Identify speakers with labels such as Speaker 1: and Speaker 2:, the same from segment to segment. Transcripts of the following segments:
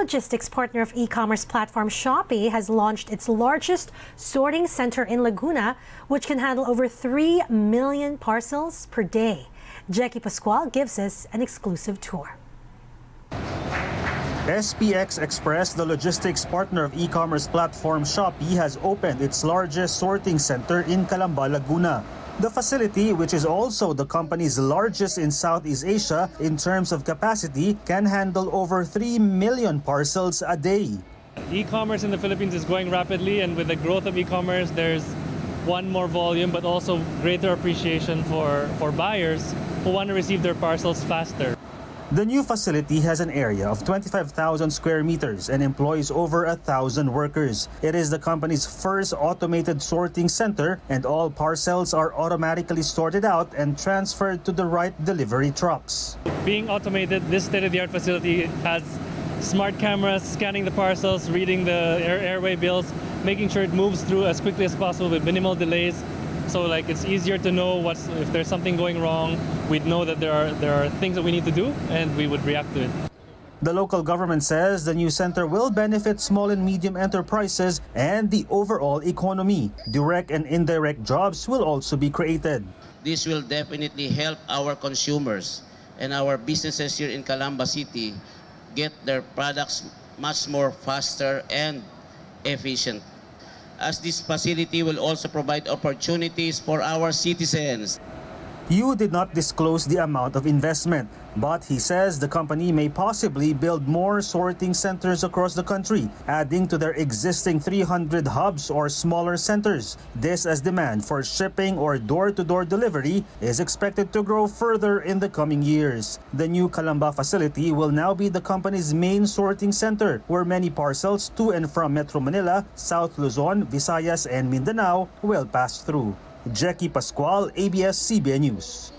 Speaker 1: Logistics partner of e-commerce platform Shopee has launched its largest sorting center in Laguna, which can handle over 3 million parcels per day. Jackie Pascual gives us an exclusive tour.
Speaker 2: SPX Express, the logistics partner of e-commerce platform Shopee, has opened its largest sorting center in Calamba, Laguna. The facility, which is also the company's largest in Southeast Asia in terms of capacity, can handle over 3 million parcels a day.
Speaker 3: E-commerce in the Philippines is growing rapidly, and with the growth of e-commerce, there's one more volume, but also greater appreciation for, for buyers who want to receive their parcels faster.
Speaker 2: The new facility has an area of 25,000 square meters and employs over a thousand workers. It is the company's first automated sorting center, and all parcels are automatically sorted out and transferred to the right delivery trucks.
Speaker 3: Being automated, this state-of-the-art facility has smart cameras scanning the parcels, reading the air airway bills, making sure it moves through as quickly as possible with minimal delays so like it's easier to know what's if there's something going wrong, we'd know that there are there are things that we need to do and we would react to it.
Speaker 2: The local government says the new center will benefit small and medium enterprises and the overall economy. Direct and indirect jobs will also be created.
Speaker 4: This will definitely help our consumers and our businesses here in Calamba City get their products much more faster and efficient as this facility will also provide opportunities for our citizens.
Speaker 2: Yu did not disclose the amount of investment, but he says the company may possibly build more sorting centers across the country, adding to their existing 300 hubs or smaller centers. This as demand for shipping or door-to-door -door delivery is expected to grow further in the coming years. The new Calamba facility will now be the company's main sorting center, where many parcels to and from Metro Manila, South Luzon, Visayas, and Mindanao will pass through. Jackie Pascual, ABS-CBN News.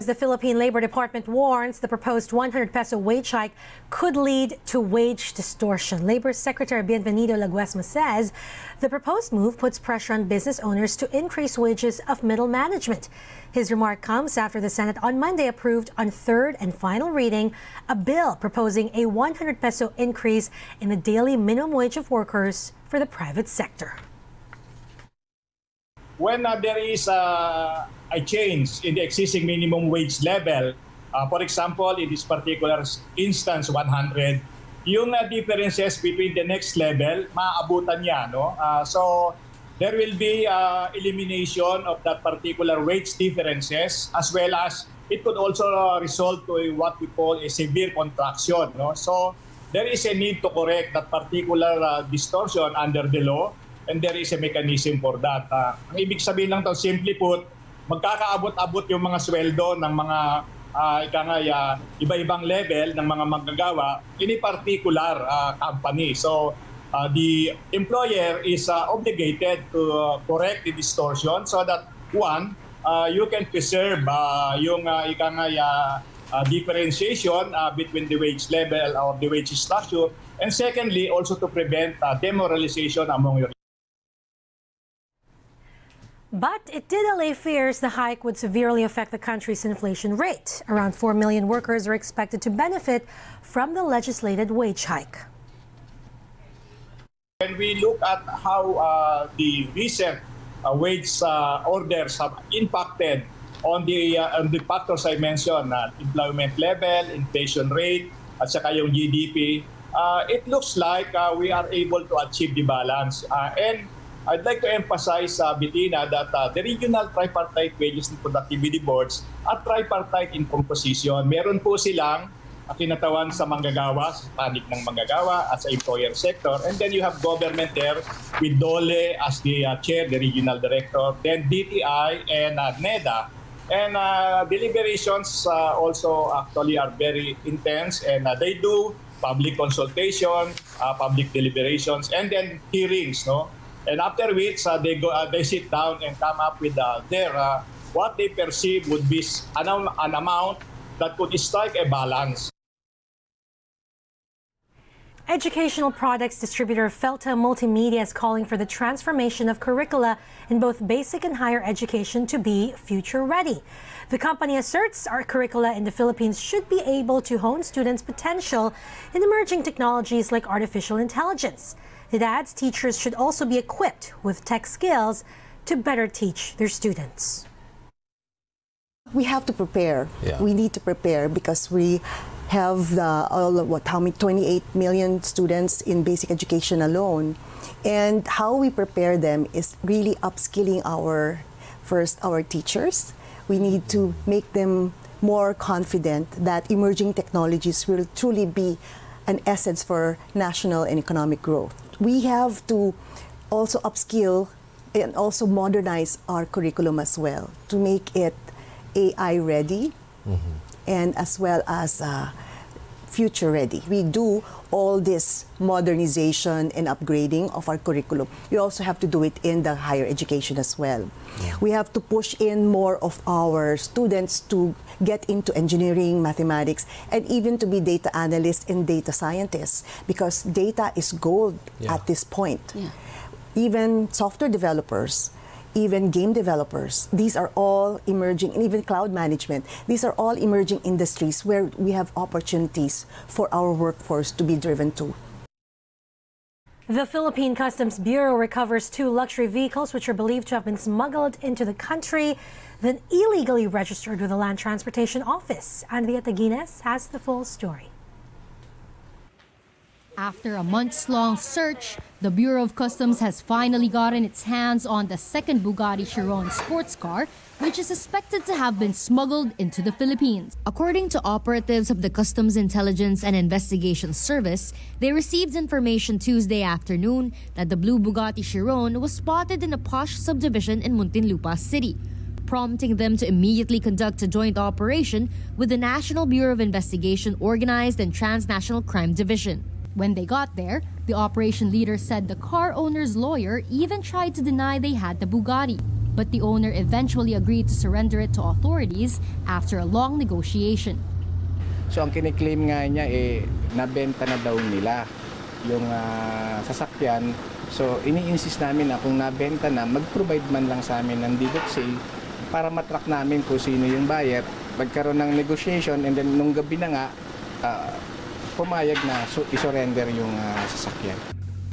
Speaker 1: The Philippine Labor Department warns the proposed 100 peso wage hike could lead to wage distortion. Labor Secretary Bienvenido Laguesma says the proposed move puts pressure on business owners to increase wages of middle management. His remark comes after the Senate on Monday approved on third and final reading a bill proposing a 100 peso increase in the daily minimum wage of workers for the private sector
Speaker 5: when uh, there is uh, a change in the existing minimum wage level, uh, for example, in this particular instance, 100, yung uh, differences between the next level, maaabutan niya. No? Uh, so, there will be uh, elimination of that particular wage differences as well as it could also result to what we call a severe contraction. No? So, there is a need to correct that particular uh, distortion under the law and there is a mechanism for that. Uh, ang ibig sabihin lang to, simply put, magkakaabot-abot yung mga sweldo ng mga uh, ika nga, uh, iba-ibang level ng mga manggagawa in a particular uh, company. So, uh, the employer is uh, obligated to uh, correct the distortion so that one, uh, you can preserve uh, yung uh, ika nga, uh, uh, differentiation uh, between the wage level or the wage structure and secondly also to prevent uh, demoralization among your
Speaker 1: but it did allay fears the hike would severely affect the country's inflation rate. Around 4 million workers are expected to benefit from the legislated wage hike.
Speaker 5: When we look at how uh, the recent uh, wage uh, orders have impacted on the, uh, on the factors I mentioned, uh, employment level, inflation rate, at saka yung GDP, uh, it looks like we are able to achieve the balance. and I'd like to emphasize uh, Bitina that uh, the regional tripartite wages and productivity boards are tripartite in composition. Meron po silang kinatawan sa manggagawa, sa panig ng manggagawa at sa employer sector. And then you have government there with Dole as the uh, chair, the regional director, then DTI and uh, NEDA. And uh, deliberations uh, also actually are very intense and uh, they do public consultation, uh, public deliberations, and then hearings, no? And after which, uh, they, go, uh, they sit down and come up with uh, their, uh, what they perceive would be an, an amount that could strike a balance.
Speaker 1: Educational products distributor Felta Multimedia is calling for the transformation of curricula in both basic and higher education to be future ready. The company asserts our curricula in the Philippines should be able to hone students' potential in emerging technologies like artificial intelligence. It adds teachers should also be equipped with tech skills to better teach their students.
Speaker 6: We have to prepare.
Speaker 7: Yeah.
Speaker 6: We need to prepare because we have the all of what how many 28 million students in basic education alone, and how we prepare them is really upskilling our first our teachers. We need to make them more confident that emerging technologies will truly be an essence for national and economic growth. We have to also upskill and also modernize our curriculum as well to make it AI ready and as well as uh, future ready. We do all this modernization and upgrading of our curriculum. We also have to do it in the higher education as well. We have to push in more of our students to get into engineering, mathematics, and even to be data analysts and data scientists because data is gold
Speaker 7: Yeah.
Speaker 6: at this point even software developers, even game developers. These are all emerging, and even cloud management. These are all emerging industries where we have opportunities for our workforce to be driven to.
Speaker 1: The Philippine Customs Bureau recovers two luxury vehicles which are believed to have been smuggled into the country, then illegally registered with the Land Transportation Office. Andrea Taguines has the full story.
Speaker 8: After a months long search, the Bureau of Customs has finally gotten its hands on the second Bugatti Chiron sports car, which is suspected to have been smuggled into the Philippines. According to operatives of the Customs Intelligence and Investigation Service, they received information Tuesday afternoon that the blue Bugatti Chiron was spotted in a posh subdivision in Muntinlupa City prompting them to immediately conduct a joint operation with the National Bureau of Investigation Organized and Transnational Crime Division. When they got there, the operation leader said the car owner's lawyer even tried to deny they had the Bugatti. But the owner eventually agreed to surrender it to authorities after a long negotiation.
Speaker 9: So ang kiniklaim nga niya eh nabenta na daw nila yung ah, sasakyan. So ini-insist namin na kung nabenta na mag-provide man lang sa amin ng deed of sale para matrack namin kung sino yung buyer. Magkaroon ng negotiation and then nung gabi na nga ah, pumayag na so, isurrender yung ah, sasakyan.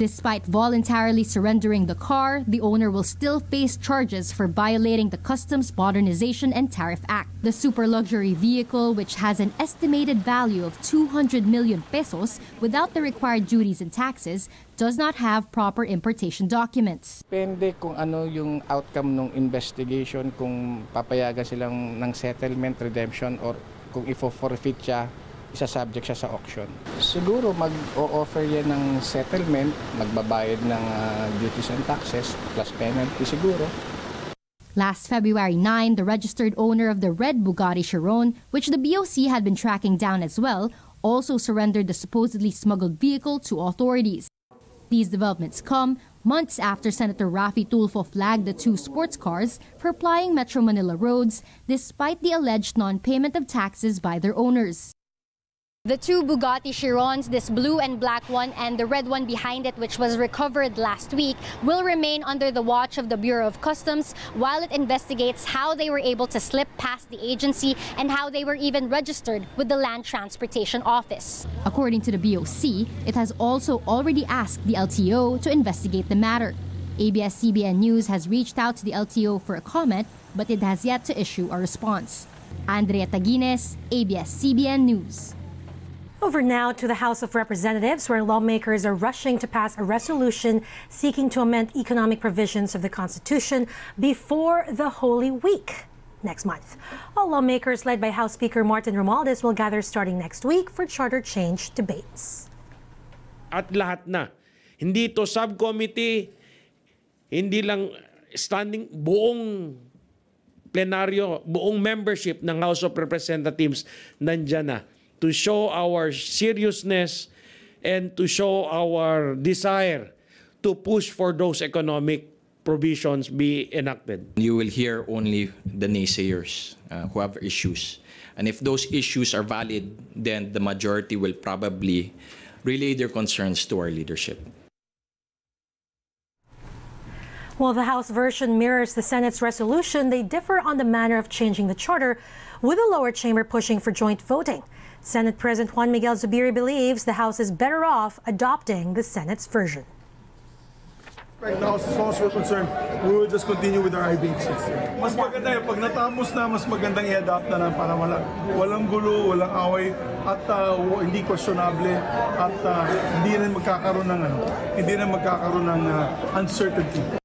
Speaker 8: Despite voluntarily surrendering the car, the owner will still face charges for violating the Customs Modernization and Tariff Act. The super luxury vehicle, which has an estimated value of 200 million pesos without the required duties and taxes, does not have proper importation documents.
Speaker 9: Depende kung ano yung outcome ng investigation, kung papayagan silang ng settlement, redemption, or kung ifo-forfeit siya, isa-subject siya sa auction. Siguro mag-o-offer yan ng settlement, magbabayad ng ah, duties and taxes, plus penalty siguro.
Speaker 8: Last February 9, the registered owner of the red Bugatti Chiron, which the BOC had been tracking down as well, also surrendered the supposedly smuggled vehicle to authorities. These developments come months after Senator Rafi Tulfo flagged the two sports cars for plying Metro Manila roads despite the alleged non-payment of taxes by their owners. The two Bugatti Chirons, this blue and black one and the red one behind it, which was recovered last week, will remain under the watch of the Bureau of Customs while it investigates how they were able to slip past the agency and how they were even registered with the Land Transportation Office. According to the BOC, it has also already asked the LTO to investigate the matter. ABS-CBN News has reached out to the LTO for a comment, but it has yet to issue a response. Andrea Taguines, ABS-CBN News.
Speaker 1: Over now to the House of Representatives, where lawmakers are rushing to pass a resolution seeking to amend economic provisions of the Constitution before the Holy Week next month. All lawmakers, led by House Speaker Martin Romualdez, will gather starting next week for charter change debates.
Speaker 10: at lahat na. Hindi to subcommittee, hindi lang standing, buong plenaryo, buong membership ng House of Representatives nandyan na to show our seriousness and to show our desire to push for those economic provisions be enacted.
Speaker 7: You will hear only the naysayers uh, who have issues. And if those issues are valid, then the majority will probably relay their concerns to our leadership.
Speaker 1: While the House version mirrors the Senate's resolution, they differ on the manner of changing the charter, with the lower chamber pushing for joint voting. Senate President Juan Miguel Zubiri believes the House is better off adopting the Senate's version.
Speaker 11: Right now, as far as we're concerned, we will just continue with our RBH. Mas maganda yun. Pag natapos na, mas magandang i-adapt na lang para wala, walang gulo, walang away, at uh, hindi questionable, at uh, hindi rin magkakaroon ng, ano, hindi rin magkakaroon ng uh, uncertainty.